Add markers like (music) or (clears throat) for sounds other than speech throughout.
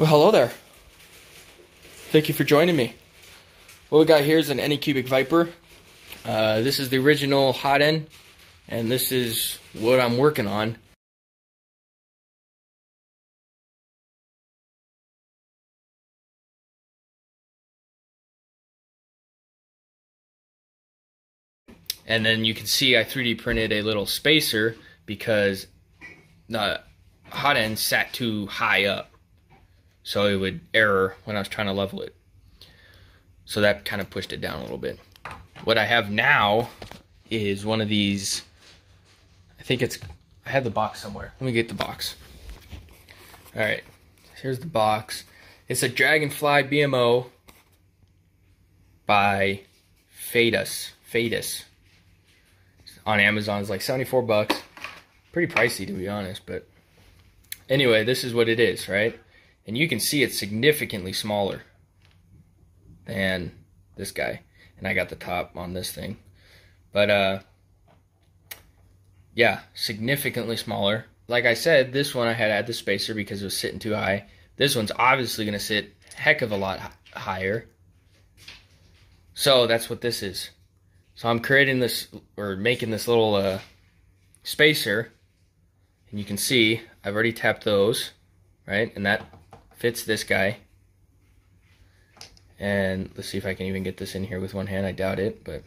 Well, hello there. Thank you for joining me. What we got here is an Anycubic Vyper. Uh, this is the original hot end, and this is what I'm working on. And then you can see I 3D printed a little spacer because the hot end sat too high up. So it would error when I was trying to level it. So that kind of pushed it down a little bit. What I have now is one of these, I think it's, I have the box somewhere. Let me get the box. All right, here's the box. It's a Dragonfly BMO by Phaetus. Phaetus on Amazon is like 74 bucks. Pretty pricey to be honest, but anyway, this is what it is, right? And you can see it's significantly smaller than this guy. And I got the top on this thing. But uh yeah, significantly smaller. Like I said, this one I had at the spacer because it was sitting too high. This one's obviously going to sit heck of a lot higher. So that's what this is. So I'm creating this, or making this little uh, spacer, and you can see I've already tapped those, right? And that fits this guy. And let's see if I can even get this in here with one hand. I doubt it, but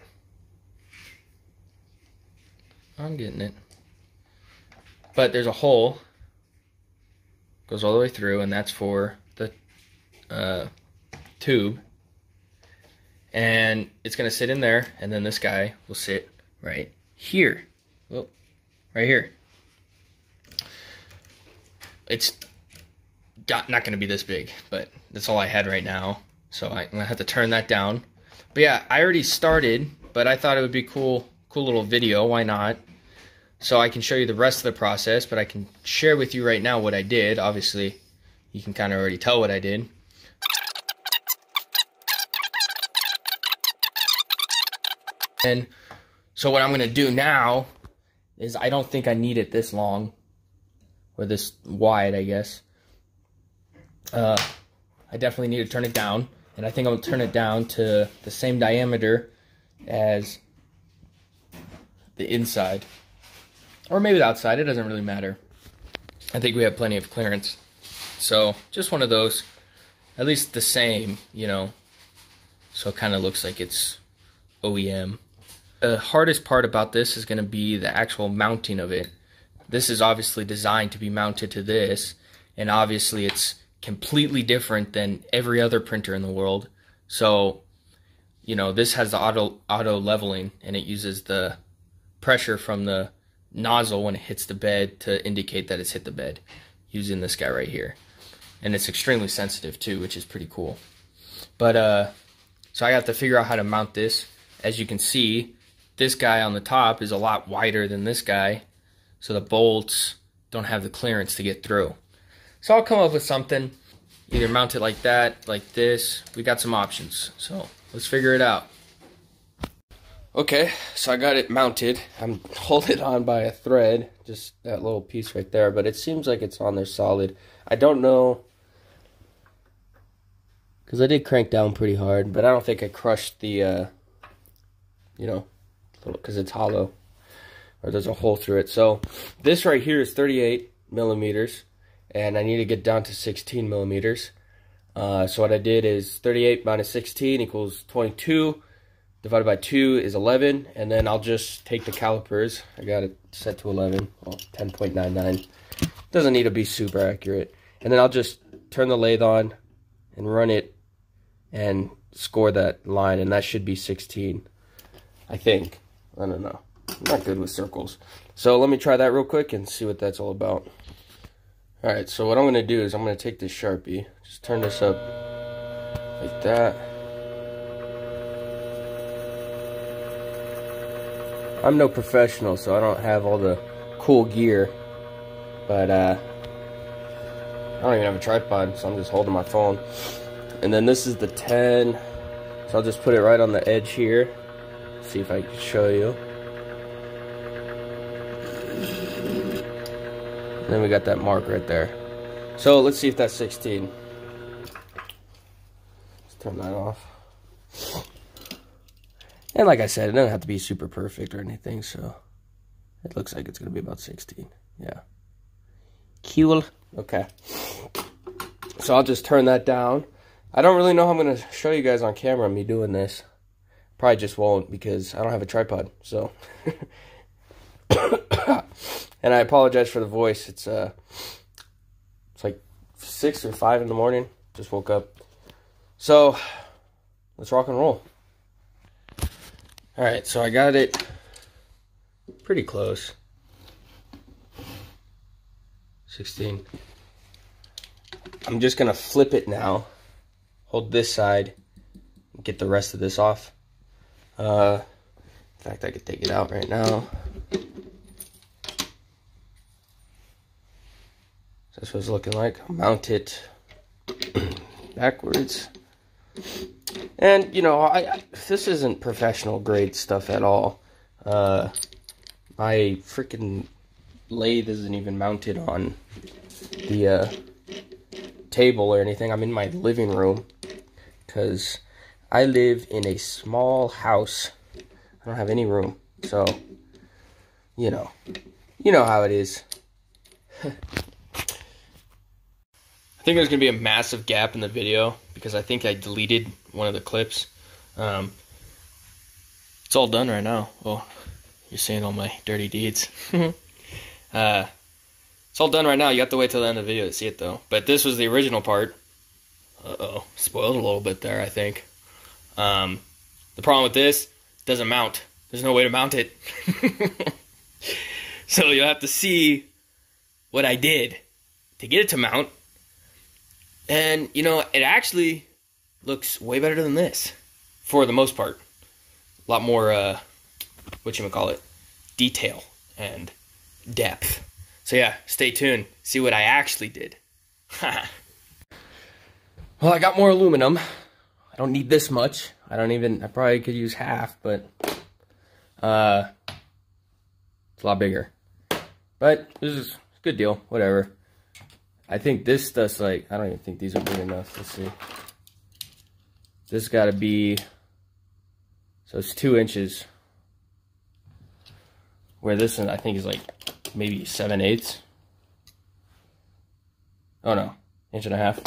I'm getting it. But there's a hole, goes all the way through, and that's for the uh, tube and it's going to sit in there, and then this guy will sit right here. Well, right here. It's not going to be this big, but that's all I had right now. So I'm going to have to turn that down. But yeah, I already started, but I thought it would be cool, cool little video. Why not? So I can show you the rest of the process, but I can share with you right now what I did. Obviously, you can kind of already tell what I did. And so what I'm going to do now is I don't think I need it this long or this wide, I guess. Uh, I definitely need to turn it down. And I think I'll turn it down to the same diameter as the inside. Or maybe the outside. It doesn't really matter. I think we have plenty of clearance. So just one of those. At least the same, you know. So it kind of looks like it's OEM the hardest part about this is going to be the actual mounting of it. This is obviously designed to be mounted to this, and obviously it's completely different than every other printer in the world. So, you know, this has the auto auto leveling, and it uses the pressure from the nozzle when it hits the bed to indicate that it's hit the bed, using this guy right here. And it's extremely sensitive too, which is pretty cool. But uh, so I have to figure out how to mount this. As you can see, this guy on the top is a lot wider than this guy, so the bolts don't have the clearance to get through. So I'll come up with something, either mount it like that, like this. We got some options, so let's figure it out. Okay, so I got it mounted. I'm (laughs) holding on by a thread, just that little piece right there, but it seems like it's on there solid. I don't know, because I did crank down pretty hard, but I don't think I crushed the, uh, you know, because it's hollow or there's a hole through it. So this right here is 38 millimeters and I need to get down to 16 millimeters. Uh, so what I did is 38 minus 16 equals 22 divided by 2 is 11 and then I'll just take the calipers I got it set to 11 well 10.99 doesn't need to be super accurate and then I'll just turn the lathe on and run it and score that line and that should be 16 I think I don't know. I'm not good with circles. So let me try that real quick and see what that's all about. Alright, so what I'm going to do is I'm going to take this Sharpie, just turn this up like that. I'm no professional, so I don't have all the cool gear, but uh, I don't even have a tripod, so I'm just holding my phone. And then this is the 10, so I'll just put it right on the edge here see if I can show you. And then we got that mark right there. So let's see if that's 16. Let's turn that off. And like I said, it doesn't have to be super perfect or anything, so it looks like it's going to be about 16. Yeah. Cool. Okay. So I'll just turn that down. I don't really know how I'm going to show you guys on camera me doing this. Probably just won't because I don't have a tripod, so. (coughs) (coughs) (coughs) and I apologize for the voice. It's uh, it's like six or five in the morning. Just woke up. So, let's rock and roll. All right, so I got it pretty close. 16. I'm just gonna flip it now. Hold this side, get the rest of this off. Uh, in fact, I could take it out right now. That's what it's looking like. mount it (clears throat) backwards. And, you know, I, this isn't professional grade stuff at all. Uh, my freaking lathe isn't even mounted on the uh, table or anything. I'm in my living room because I live in a small house. I don't have any room. So, you know, you know how it is. (laughs) I think there's going to be a massive gap in the video because I think I deleted one of the clips. Um, it's all done right now. Oh, you're seeing all my dirty deeds. (laughs) uh, it's all done right now. You have to wait till the end of the video to see it, though. But this was the original part. Uh-oh. Spoiled a little bit there, I think. Um, the problem with this, doesn't mount. There's no way to mount it. (laughs) so you'll have to see what I did to get it to mount and, you know, it actually looks way better than this for the most part. A lot more, uh, what you call it, detail and depth. So, yeah, stay tuned. See what I actually did. (laughs) well, I got more aluminum. I don't need this much. I don't even, I probably could use half, but uh, it's a lot bigger. But this is a good deal, whatever. I think this stuff's like, I don't even think these are big enough. Let's see. This got to be, so it's two inches. Where this one, I think, is like maybe seven eighths. Oh no, inch and a half.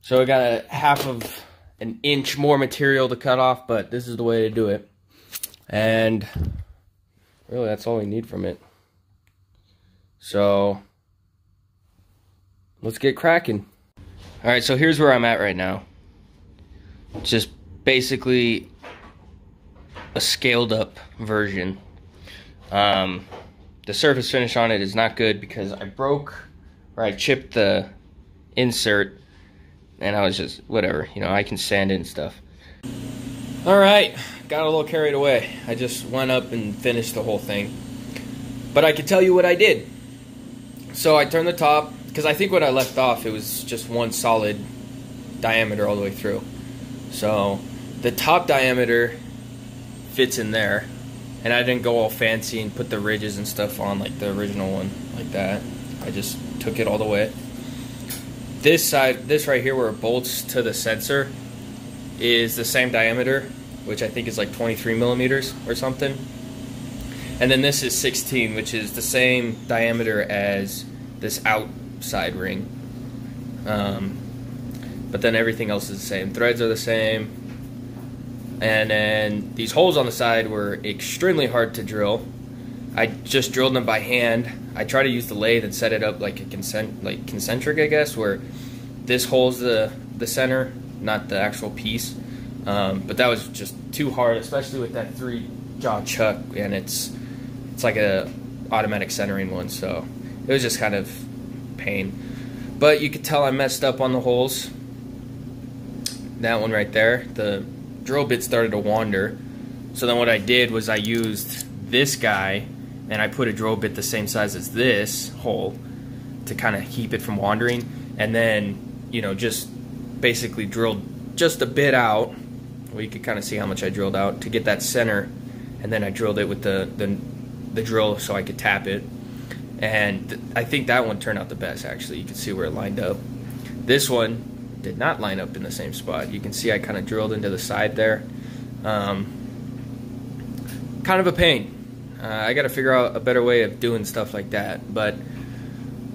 So I got a half of an inch more material to cut off, but this is the way to do it. And really, that's all we need from it. So let's get cracking. All right, so here's where I'm at right now. Just basically a scaled up version. Um, the surface finish on it is not good because I broke or I chipped the insert and I was just, whatever, you know, I can sand it and stuff. All right, got a little carried away. I just went up and finished the whole thing. But I can tell you what I did. So I turned the top, because I think when I left off, it was just one solid diameter all the way through. So the top diameter fits in there, and I didn't go all fancy and put the ridges and stuff on like the original one, like that. I just took it all the way. This side, this right here where it bolts to the sensor, is the same diameter, which I think is like 23 millimeters or something. And then this is 16, which is the same diameter as this out side ring. Um, but then everything else is the same. Threads are the same. And then these holes on the side were extremely hard to drill. I just drilled them by hand. I try to use the lathe and set it up like a like concentric, I guess, where this holds the the center, not the actual piece. Um, but that was just too hard, especially with that three jaw chuck, and it's it's like a automatic centering one. So it was just kind of pain. But you could tell I messed up on the holes. That one right there, the drill bit started to wander. So then what I did was I used this guy and I put a drill bit the same size as this hole to kind of keep it from wandering. And then, you know, just basically drilled just a bit out. Well, you could kind of see how much I drilled out to get that center. And then I drilled it with the, the, the drill so I could tap it and I think that one turned out the best actually. You can see where it lined up. This one, did not line up in the same spot. You can see I kind of drilled into the side there. Um, kind of a pain. Uh, I got to figure out a better way of doing stuff like that. But,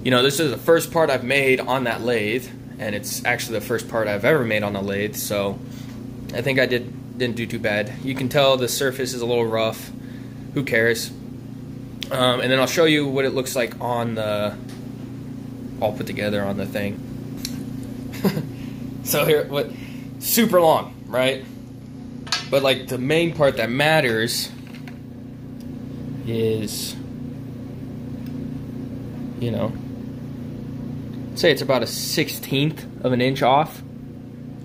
you know, this is the first part I've made on that lathe, and it's actually the first part I've ever made on the lathe, so I think I did didn't do too bad. You can tell the surface is a little rough. Who cares? Um, and then I'll show you what it looks like on the all put together on the thing. (laughs) so here, what? Super long, right? But like the main part that matters is, you know, say it's about a sixteenth of an inch off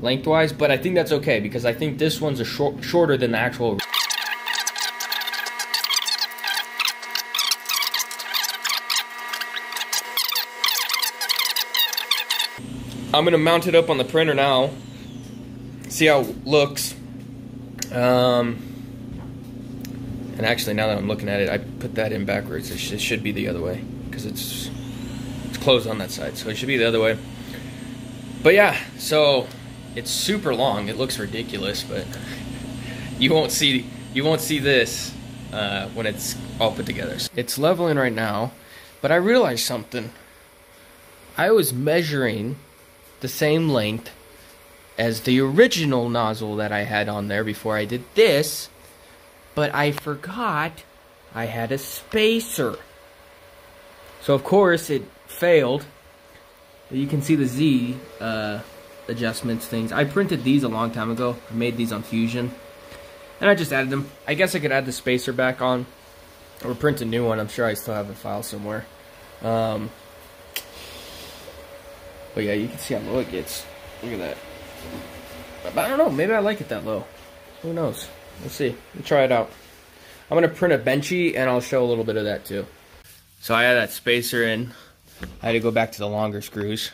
lengthwise, but I think that's okay because I think this one's a short, shorter than the actual. I'm gonna mount it up on the printer now, see how it looks. Um, and actually, now that I'm looking at it, I put that in backwards. It, sh it should be the other way because it's it's closed on that side, so it should be the other way. But yeah, so it's super long. It looks ridiculous, but (laughs) you won't see you won't see this uh, when it's all put together. It's leveling right now, but I realized something. I was measuring the same length as the original nozzle that I had on there before I did this, but I forgot I had a spacer. So of course it failed. You can see the Z uh, adjustments things. I printed these a long time ago. I made these on Fusion. And I just added them. I guess I could add the spacer back on. Or print a new one. I'm sure I still have a file somewhere. Um, but yeah, you can see how low it gets. Look at that. I don't know. Maybe I like it that low. Who knows? Let's see. Let's try it out. I'm going to print a benchy, and I'll show a little bit of that too. So I had that spacer in. I had to go back to the longer screws.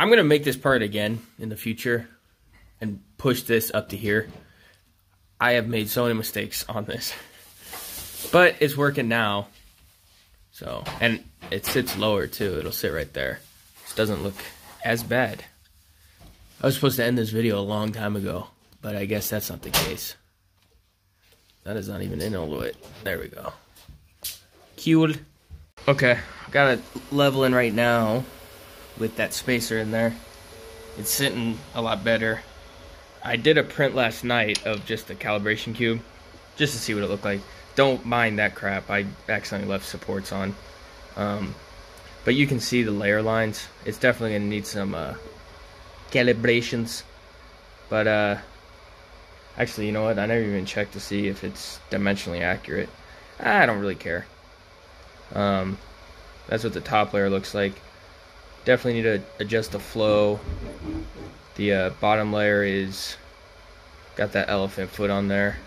I'm going to make this part again in the future and push this up to here. I have made so many mistakes on this. (laughs) But it's working now. So, and it sits lower too. It'll sit right there. Doesn't look as bad. I was supposed to end this video a long time ago, but I guess that's not the case. That is not even in all the way. There we go. Cool. Okay, got it leveling right now with that spacer in there. It's sitting a lot better. I did a print last night of just the calibration cube, just to see what it looked like. Don't mind that crap. I accidentally left supports on. Um, but you can see the layer lines. It's definitely going to need some uh, calibrations. But, uh, actually, you know what? I never even checked to see if it's dimensionally accurate. I don't really care. Um, that's what the top layer looks like. Definitely need to adjust the flow. The uh, bottom layer is got that elephant foot on there.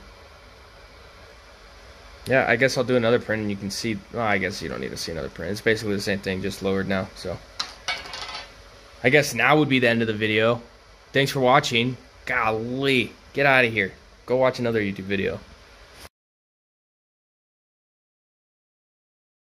Yeah, I guess I'll do another print and you can see, well, I guess you don't need to see another print. It's basically the same thing, just lowered now, so. I guess now would be the end of the video. Thanks for watching. Golly, get out of here. Go watch another YouTube video.